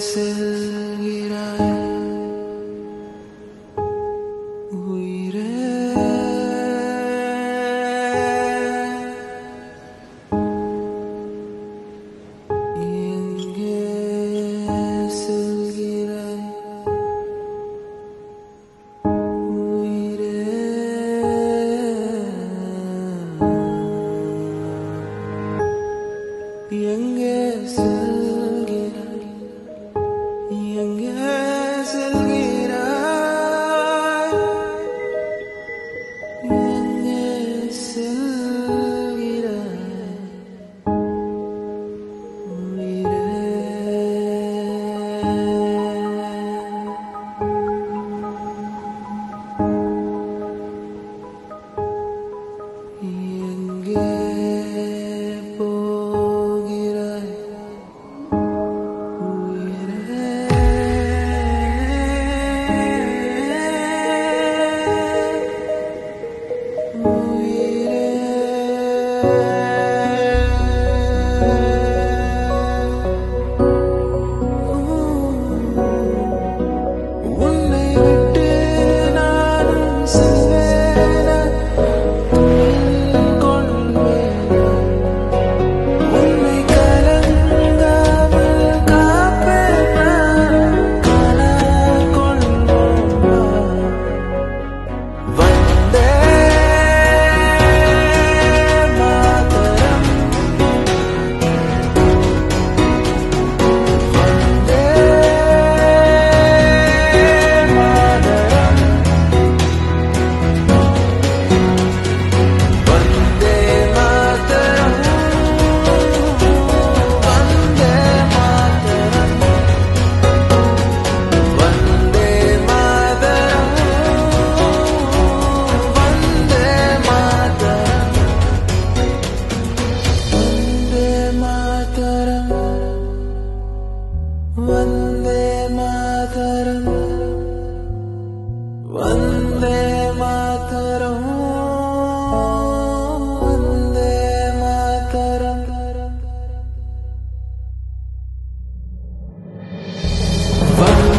dances Jesus. Vande Mataram. Vande Mataram. Vande